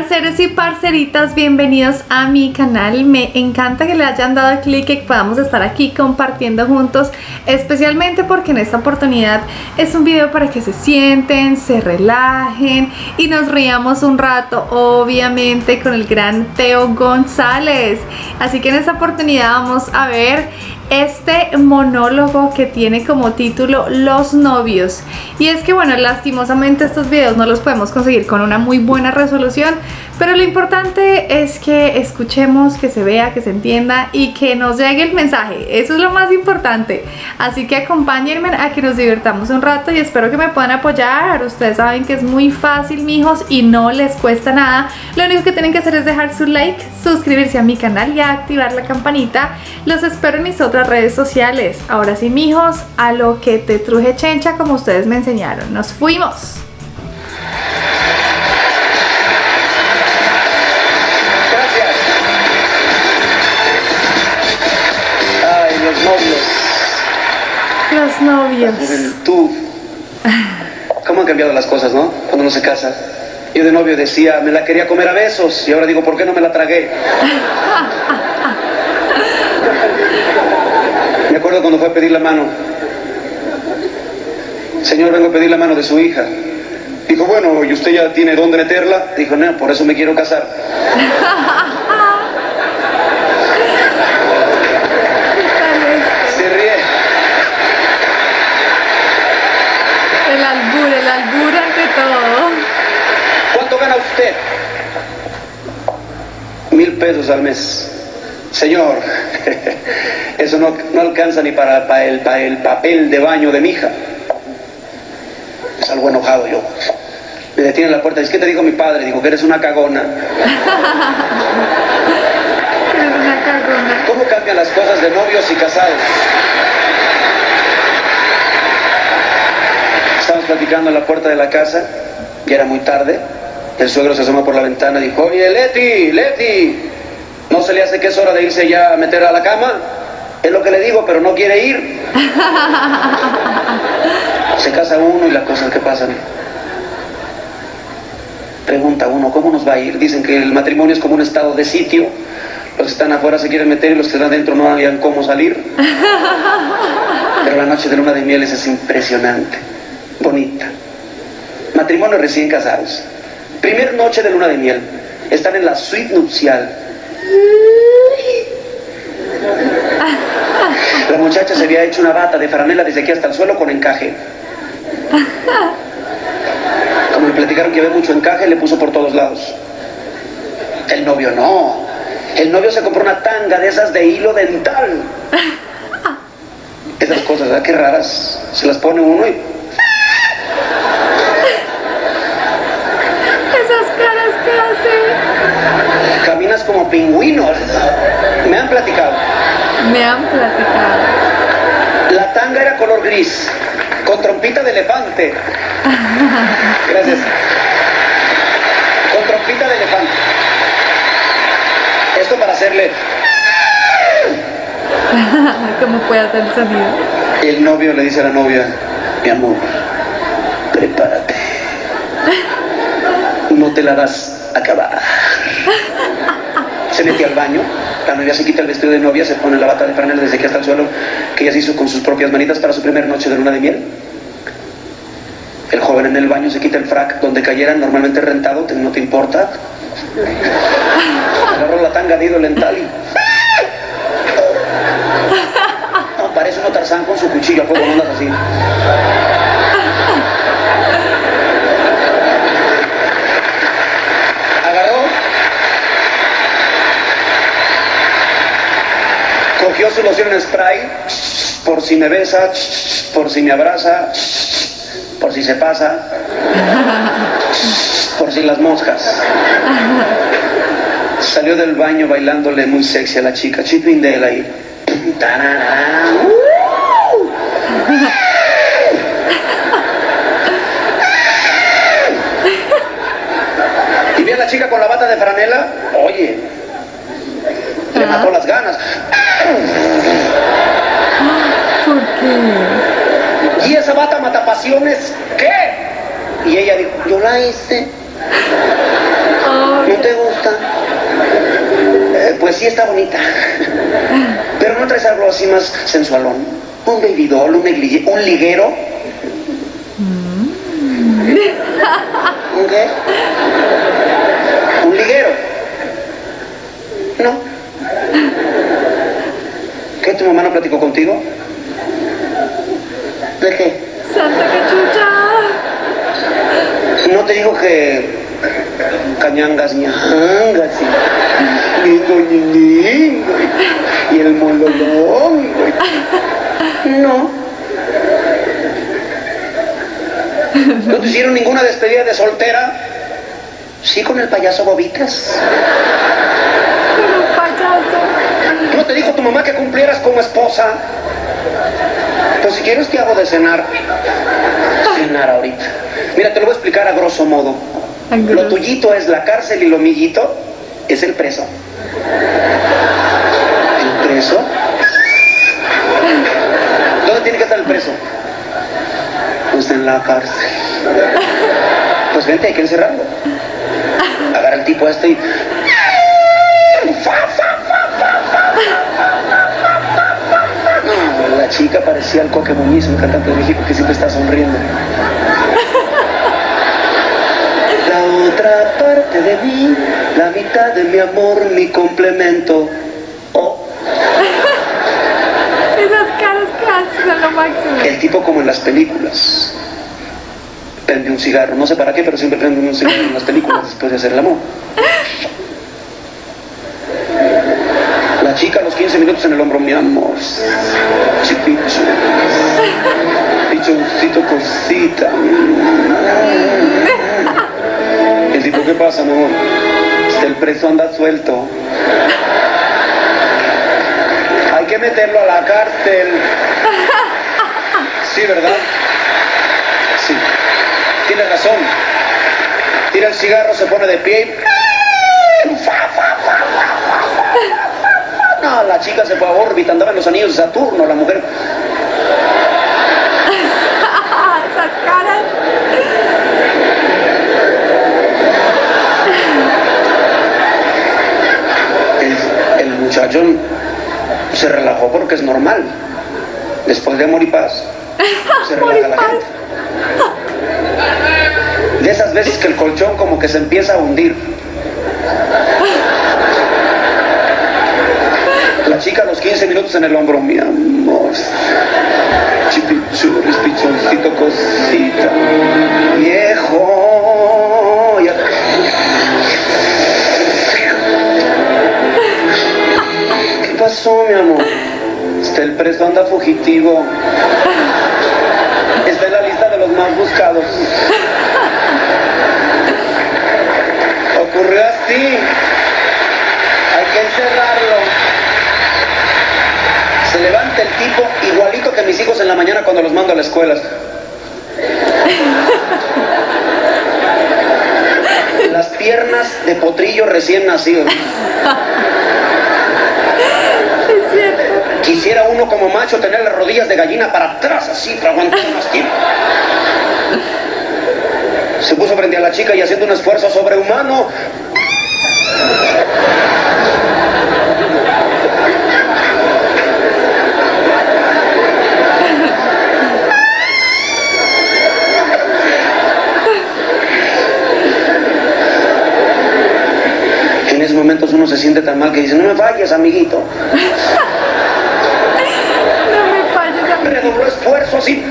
Parceros y parceritas, bienvenidos a mi canal. Me encanta que le hayan dado clic y que podamos estar aquí compartiendo juntos, especialmente porque en esta oportunidad es un video para que se sienten, se relajen y nos riamos un rato, obviamente con el gran Teo González. Así que en esta oportunidad vamos a ver este monólogo que tiene como título Los novios. Y es que bueno, lastimosamente estos videos no los podemos conseguir con una muy buena resolución, pero lo importante es que escuchemos, que se vea, que se entienda y que nos llegue el mensaje. Eso es lo más importante. Así que acompáñenme a que nos divirtamos un rato y espero que me puedan apoyar. Ustedes saben que es muy fácil, mijos, y no les cuesta nada. Lo único que tienen que hacer es dejar su like, suscribirse a mi canal y activar la campanita. Los espero en mis otras redes sociales. Ahora sí, mijos, a lo que te truje chencha como ustedes me enseñaron. ¡Nos fuimos! Los novios. Juventud. ¿Cómo han cambiado las cosas, no? Cuando uno se casa. Yo de novio decía, me la quería comer a besos. Y ahora digo, ¿por qué no me la tragué? Me acuerdo cuando fue a pedir la mano. Señor, vengo a pedir la mano de su hija. Dijo, bueno, ¿y usted ya tiene dónde meterla? Dijo, no, por eso me quiero casar. Se ríe. El albur, el albur ante todo. ¿Cuánto gana usted? Mil pesos al mes. Señor, eso no, no alcanza ni para, para el, para el papel de baño de mi hija. Salgo enojado yo. Me detiene en la puerta. Dice, ¿qué te dijo mi padre? Digo, que eres una cagona. Eres una cagona. ¿Cómo cambian las cosas de novios y casados? Estábamos platicando en la puerta de la casa, ya era muy tarde. El suegro se asomó por la ventana y dijo, oye, Leti, Leti, ¿no se le hace que es hora de irse ya a meter a la cama? Es lo que le digo, pero no quiere ir. Se casa uno y las cosas que pasan. Pregunta uno, ¿cómo nos va a ir? Dicen que el matrimonio es como un estado de sitio. Los que están afuera se quieren meter y los que están adentro no hayan cómo salir. Pero la noche de luna de miel es impresionante, bonita. Matrimonio recién casados. Primer noche de luna de miel. Están en la suite nupcial. La muchacha se había hecho una bata de faranela desde aquí hasta el suelo con encaje. Como le platicaron que había mucho encaje, le puso por todos lados. El novio no. El novio se compró una tanga de esas de hilo dental. Esas cosas, ¿verdad? Qué raras. Se las pone uno y Esas caras que hace. caminas como pingüinos. Me han platicado. Me han platicado. La tanga era color gris, con trompita de elefante. Gracias. Con trompita de elefante. Esto para hacerle. ¿Cómo puede hacer el sonido? El novio le dice a la novia, mi amor, prepárate. No te la vas a acabar. Se mete al baño, la novia se quita el vestido de novia, se pone la bata de franela desde aquí hasta el suelo, que ella se hizo con sus propias manitas para su primera noche de luna de miel. El joven en el baño se quita el frac donde cayera, normalmente rentado, no te importa. Agarró la tanga de lental y... No, parece uno Tarzán con su cuchillo a fuego, no andas así. Agarró. En spray, por si me besa, por si me abraza, por si se pasa, por si las moscas. Salió del baño bailándole muy sexy a la chica, ahí. Tararán. Y vi a la chica con la bata de franela, oye, le mató las ganas. ¿Por qué? ¿Y esa bata matapasiones qué? Y ella dijo, yo la hice. Ay, sí está bonita. Pero no traes algo así más sensualón. Un baby doll, un, un liguero. ¿Un qué? Un liguero. No. ¿Tu mamá no platicó contigo? ¿De qué? Santa cachucha. No te digo que cañangas, ñangas y lindo, ñiñingo, y el mololón. No. ¿No te hicieron ninguna despedida de soltera? Sí, con el payaso Bobitas. Pero payaso. ¿No te dijo tu mamá que cumplieras como esposa? Pues si quieres te hago de cenar. Cenar ahorita. Mira, te lo voy a explicar a grosso modo. Lo tuyito es la cárcel y lo millito es el preso. ¿El preso? ¿Dónde tiene que estar el preso? Pues en la cárcel. Pues vente, hay que encerrarlo. Agarra el tipo este y... chica parecía el Coque Muñiz, un cantante de México que siempre está sonriendo. La otra parte de mí, la mitad de mi amor, mi complemento. Oh, Esas caras que son lo máximo. el tipo como en las películas. Prende un cigarro, no sé para qué, pero siempre prende un cigarro en las películas después de hacer el amor. La chica a los 15 minutos en el hombro, mi amor. Chipicho. Pichoncito, cosita. El tipo, ¿qué pasa, amor? El preso anda suelto. Hay que meterlo a la cárcel. Sí, ¿verdad? Sí. Tiene razón. Tira el cigarro, se pone de pie. y- La chica se fue a órbita, andaba en los anillos de Saturno, la mujer. Esas caras. El, el muchacho se relajó porque es normal. Después de amor y paz, se relaja la gente. De esas veces que el colchón como que se empieza a hundir. Chica los 15 minutos en el hombro, mi amor. Chipichuris, pichoncito, cosita. Viejo. ¿Qué pasó, mi amor? Este, el preso anda fugitivo. Está en la lista de los más buscados. Ocurrió así. Hay que encerrarlo. El tipo igualito que mis hijos en la mañana cuando los mando a la escuela. Las piernas de potrillo recién nacido. Quisiera uno como macho tener las rodillas de gallina para atrás, así, para aguantar más tiempo. Se puso frente a la chica y haciendo un esfuerzo sobrehumano. En esos momentos uno se siente tan mal que dice, no me falles, amiguito. No me falles a mí. redobló esfuerzo así.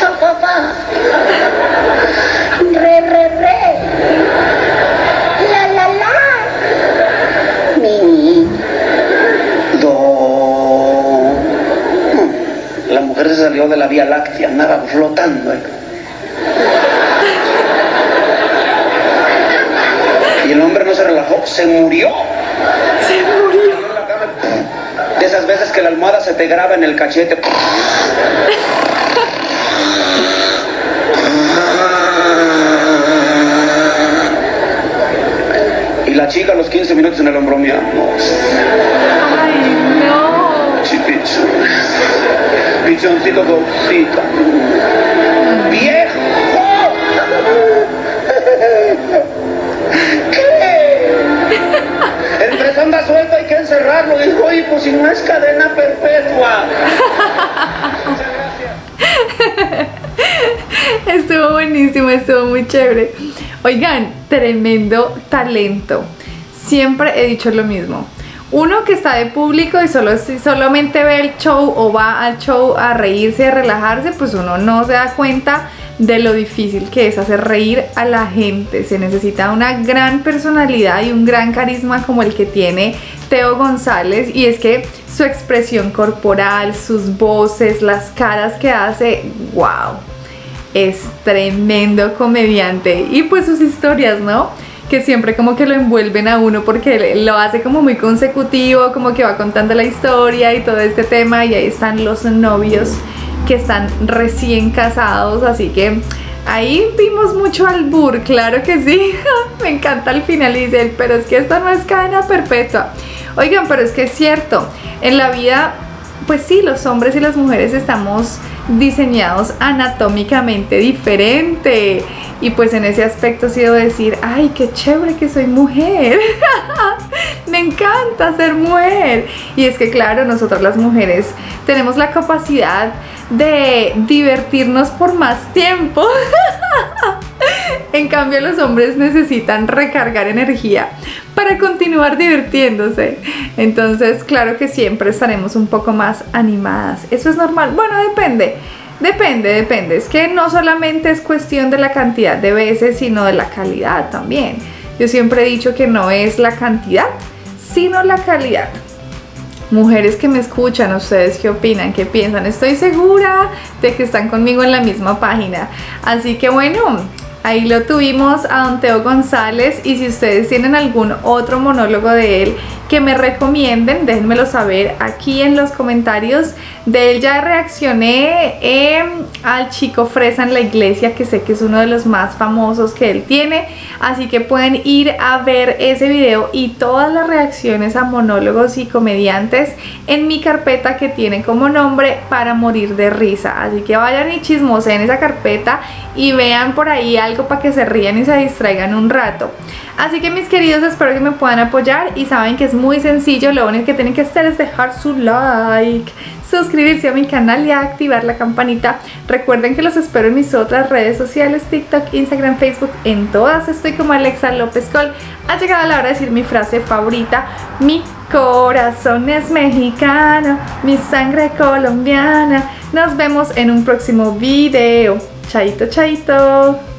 Fa, fa, fa. Re, re, re. La, la, la. Mi. Do. La mujer se salió de la Vía Láctea, andaba flotando. ahí. Y el hombre no se murió. Se murió. De esas veces que la almohada se te graba en el cachete. Y la chica a los 15 minutos en el hombro, mi amor. Ay, no. Pichoncito cosita. Carlos dijo, oye, pues si no es cadena perpetua. estuvo buenísimo, estuvo muy chévere. Oigan, tremendo talento. Siempre he dicho lo mismo. Uno que está de público y solo, solamente ve el show o va al show a reírse, a relajarse, pues uno no se da cuenta de lo difícil que es hacer reír a la gente. Se necesita una gran personalidad y un gran carisma como el que tiene Teo González y es que su expresión corporal, sus voces, las caras que hace, wow, es tremendo comediante y pues sus historias, ¿no? que siempre como que lo envuelven a uno porque lo hace como muy consecutivo, como que va contando la historia y todo este tema y ahí están los novios que están recién casados, así que ahí vimos mucho albur, claro que sí, me encanta el final y dice, pero es que esto no es cadena perpetua. Oigan, pero es que es cierto, en la vida, pues sí, los hombres y las mujeres estamos diseñados anatómicamente diferente. Y pues en ese aspecto sí debo decir, ay, qué chévere que soy mujer. Me encanta ser mujer. Y es que claro, nosotros las mujeres tenemos la capacidad de divertirnos por más tiempo. en cambio los hombres necesitan recargar energía para continuar divirtiéndose. Entonces, claro que siempre estaremos un poco más animadas. Eso es normal. Bueno, depende. Depende, depende. Es que no solamente es cuestión de la cantidad de veces, sino de la calidad también. Yo siempre he dicho que no es la cantidad, sino la calidad. Mujeres que me escuchan, ¿ustedes qué opinan? ¿Qué piensan? Estoy segura de que están conmigo en la misma página. Así que bueno, Ahí lo tuvimos a Don Teo González y si ustedes tienen algún otro monólogo de él que me recomienden, déjenmelo saber aquí en los comentarios. De él ya reaccioné eh, al chico fresa en la iglesia, que sé que es uno de los más famosos que él tiene. Así que pueden ir a ver ese video y todas las reacciones a monólogos y comediantes en mi carpeta que tiene como nombre Para Morir de Risa. Así que vayan y chismosen esa carpeta y vean por ahí para que se rían y se distraigan un rato. Así que mis queridos, espero que me puedan apoyar y saben que es muy sencillo, lo único que tienen que hacer es dejar su like, suscribirse a mi canal y activar la campanita. Recuerden que los espero en mis otras redes sociales, TikTok, Instagram, Facebook, en todas estoy como Alexa López Col. Ha llegado la hora de decir mi frase favorita, mi corazón es mexicano, mi sangre colombiana. Nos vemos en un próximo video. Chaito, chaito.